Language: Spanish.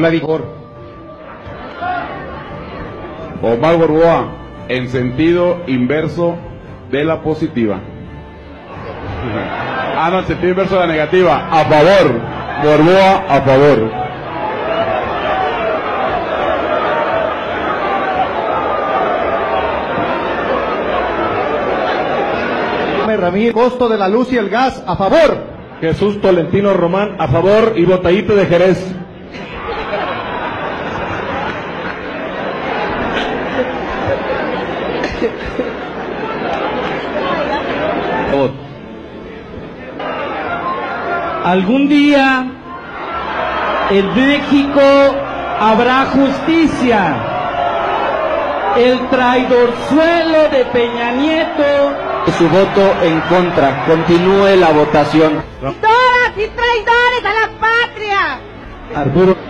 La. Omar Borboa, en sentido inverso de la positiva. Ah, no, en sentido inverso de la negativa. A favor. Borboa, a favor. Ramírez, costo de la luz y el gas, a favor. Jesús Tolentino Román, a favor. Y Botallito de Jerez. Algún día en México habrá justicia. El traidor suelo de Peña Nieto. Su voto en contra. Continúe la votación. Todas y traidores a la patria. Arturo